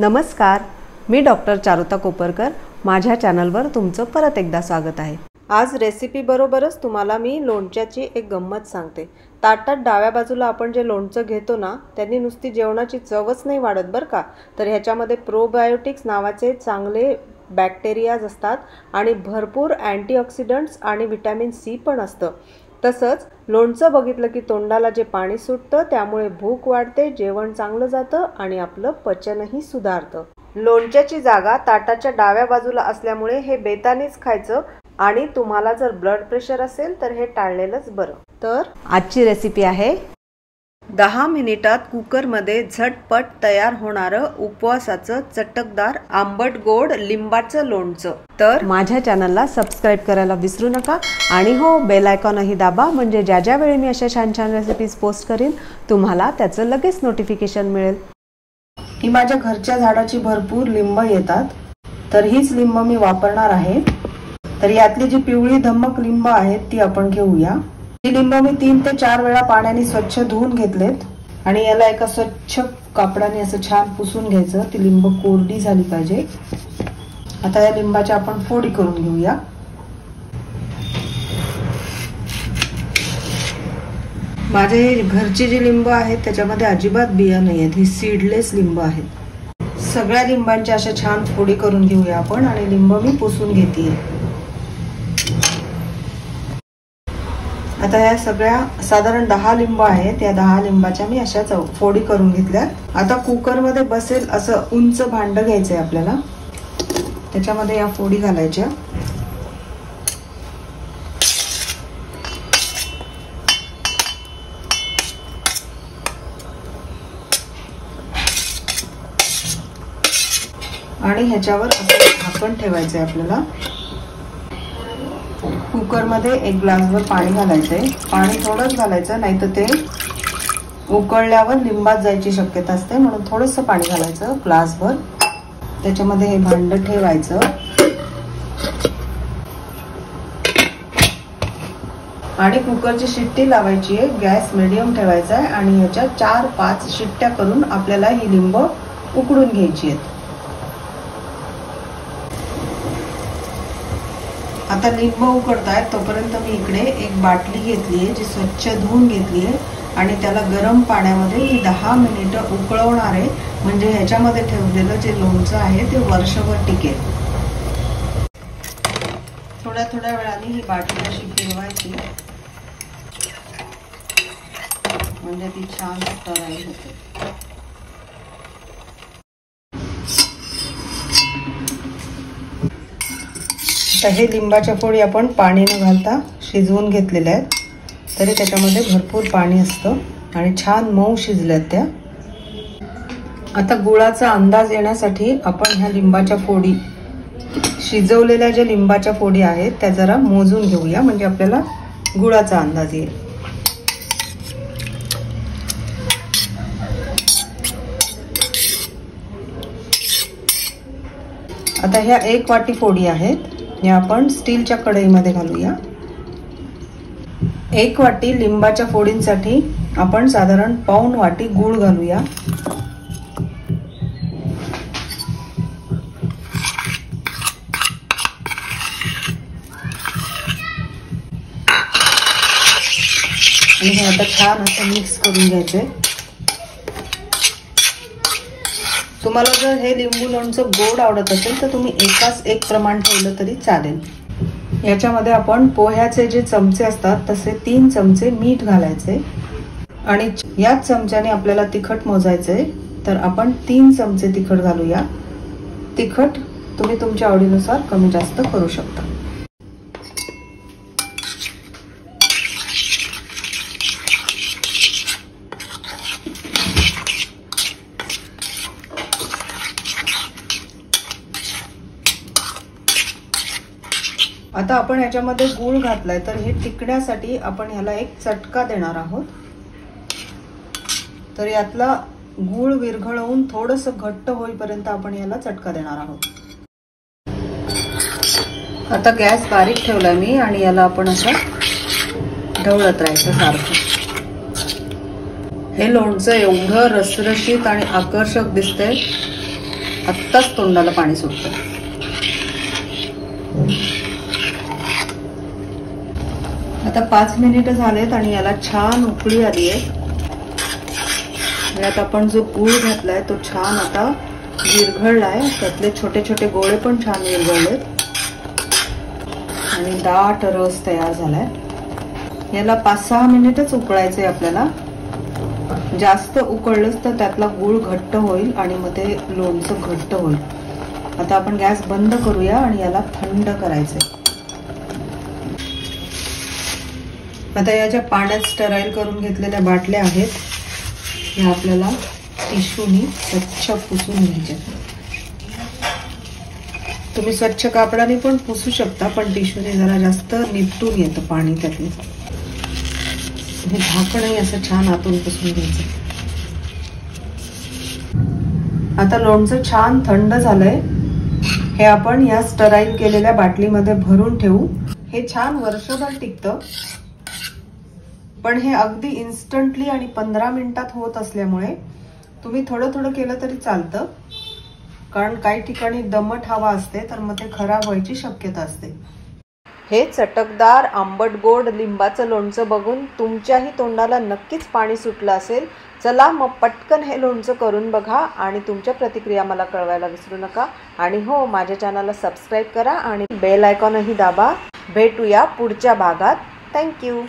नमस्कार मी डॉक्टर चारुता कोपरकर. माझ्या चॅनलवर तुमचं परत एकदा स्वागत आहे. आज रेसिपीबरोबरच तुम्हाला मी लोणच्याची एक गंमत सांगते. ताटात डाव्या बाजूला आपण जे लोणचं घेतो ना त्यांनी नुसती जेवणाची चवच नाही वाढत बरं का? तर ह्याच्यामध्ये प्रोबायोटिक्स नावाचे चांगले बॅक्टेरियाज असतात आणि भरपूर अँटीऑक्सिडंट्स आणि विटॅमिन सी पण असतं. तसंच लोणचं बघितलं की तोंडाला जे पाणी सुटतं त्यामुळे भूक वाढते जेवण चांगलं जातं आणि आपलं पचनही सुधारतं. लोणच्याची जागा ताटाच्या डाव्या बाजूला असल्यामुळे हे बेतानीच खायचं आणि तुम्हाला जर ब्लड प्रेशर असेल तर हे टाळलेलंच बरं. तर आजची रेसिपी आहे दहा मिनिटात कुकरमध्ये झटपट तयार होणारं उपवासाचं चटकदार आंबट गोड लिंबाचं लोणचं. तर माझ्या चॅनलला सबस्क्राईब करायला विसरू नका आणि हो बेल आयकॉनही दाबा म्हणजे ज्या ज्या वेळी मी अशा छान छान रेसिपीज पोस्ट करीन तुम्हाला त्याचं लगेच नोटिफिकेशन मिळेल. ही माझ्या घरच्या झाडाची भरपूर लिंब येतात. तर हीच लिंब मी वापरणार आहे. तर यातली जी पिवळी धम्मक लिंब आहेत ती आपण घेऊया. लिंब मी तीन ते चार वेळा पाण्याने स्वच्छ धुवून घेतलेत आणि याला एका स्वच्छ कापडाने असं छान पुसून घ्यायचं. ती लिंब कोरडी झाली पाहिजे. आता या लिंबाच्या आपण फोडी करून घेऊया. माझे घरचे जे लिंब आहेत त्याच्यामध्ये अजिबात बिया नाही आहेत. ही सीडलेस लिंब आहेत. सगळ्या लिंबांच्या अशा छान फोडी करून घेऊया आपण आणि लिंब मी पुसून घेते आता या सगळ्या साधारण दहा लिंब आहेत. या दहा लिंबाच्या मी अशा फोडी करून घेतल्या. आता कुकरमध्ये बसेल असं उंच भांड घ्यायचंय आपल्याला. त्याच्यामध्ये या फोडी घालायच्या. आणि ह्याच्यावर असं झाकण ठेवायचंय आपल्याला. कुकरमध्ये एक ग्लासभर पाणी घालायचं आहे पाणी थोडंच घालायचं नाही तर ते उकळल्यावर लिंबात जायची शक्यता असते म्हणून थोडंसं पाणी घालायचं ग्लासभर. त्याच्यामध्ये हे भांड ठेवायचं. आणि कुकरची शिट्टी लावायची आहे गॅस मिडियम ठेवायचा आहे आणि ह्याच्या चार पाच शिट्ट्या करून आपल्याला ही लिंब उकडून घ्यायची आहेत. आता लिंब उकडतायत तोपर्यंत मी इकडे एक बाटली घेतली आहे जी स्वच्छ धुवून घेतली आहे आणि त्याला गरम पाण्यामध्ये मी दहा मिनिटं उकळवणार आहे. म्हणजे ह्याच्यामध्ये ठेवलेलं जे लोणचं आहे ते वर्षभर टिकेल. थोड्या थोड्या वेळाने ही बाटली अशी फिरवायची. म्हणजे ती छान तयार होते. आता हे लिंबाच्या फोडी आपण पाणी न घालता शिजवून घेतलेल्या आहेत. तरी त्याच्यामध्ये भरपूर पाणी असतं आणि छान मऊ शिजल्यात त्या. आता गुळाचा अंदाज येण्यासाठी आपण ह्या लिंबाच्या फोडी शिजवलेल्या ज्या लिंबाच्या फोडी आहेत त्या जरा मोजून घेऊया म्हणजे आपल्याला गुळाचा अंदाज येईल. आता ह्या एक वाटी फोडी आहेत. हे आपण स्टीलच्या कढईमध्ये घालूया. एक वाटी लिंबाच्या फोडींसाठी आपण साधारण पाऊन वाटी गूळ घालूया. आणि हे आता छान असं मिक्स करून घ्यायचंय तुम्हाला जर हे लिंबू लोणचं गोड आवडत असेल तर तुम्ही एकाच एक प्रमाण ठेवलं तरी चालेल. याच्यामध्ये आपण पोह्याचे जे चमचे असतात तसे तीन चमचे मीठ घालायचे. आणि याच चमच्याने आपल्याला तिखट मोजायचंय तर आपण तीन चमचे तिखट घालूया. तिखट तुम्ही तुमच्या आवडीनुसार कमी जास्त करू शकता. आता आपण याच्यामध्ये गूळ घातलाय तर हे टिकण्यासाठी आपण ह्याला एक चटका देणार आहोत. तर यातला गूळ विरघळवून थोडस घट्ट होईपर्यंत आपण याला चटका देणार आहोत. आता गॅस बारीक ठेवलाय मी आणि याला आपण असं ढवळत राहायचं सारखं. हे लोणचं एवढं रसरशीत आणि आकर्षक दिसतंय. आत्ताच तोंडाला पाणी सुटतं आता पाच मिनिट झालेत आणि याला छान उकळी आली आहे. यात आपण जो गूळ घातलाय तो छान आता विरघळलाय. त्यातले छोटे छोटे गोळे पण छान विरघळलेत. आणि दाट रस तयार झालाय. याला पाच सहा मिनिटच उकळायचंय आपल्याला. जास्त उकळलंच तर त्यातला गूळ घट्ट होईल आणि मग ते लोणचं घट्ट होईल. आता आपण गॅस बंद करूया आणि याला थंड करायचंय. आता या ज्या पाण्यात स्टराईल करून घेतलेल्या बाटल्या आहेत ह्या आपल्याला टिश्यूनी स्वच्छ पुसून घ्यायच्या तुम्ही स्वच्छ कापडाने पण पुसू शकता पण टिश्यूने जरा जास्त निपटून येतं पाणी त्यातलं हे झाकणही असं छान आतून पुसून घ्यायचं. आता लोणचं छान थंड झालंय. हे आपण या स्टराईल केलेल्या बाटलीमध्ये भरून ठेवू. हे छान वर्षभर टिकतं. पण हे अगदी इन्स्टंटली आणि पंधरा मिनिटात होत असल्यामुळे तुम्ही थोडं थोडं केलं तरी चालतं. कारण काही ठिकाणी दमट हवा असते तर मग ते खराब व्हायची शक्यता असते. हे चटकदार आंबट गोड लिंबाचं लोणचं बघून तुमच्याही तोंडाला नक्कीच पाणी सुटलं असेल चला मग पटकन हे लोणचं करून बघा आणि तुमच्या प्रतिक्रिया मला कळवायला विसरू नका. आणि हो माझ्या चॅनलला सबस्क्राईब करा आणि बेल आयकॉनही दाबा. भेटूया पुढच्या भागात. थँक्यू.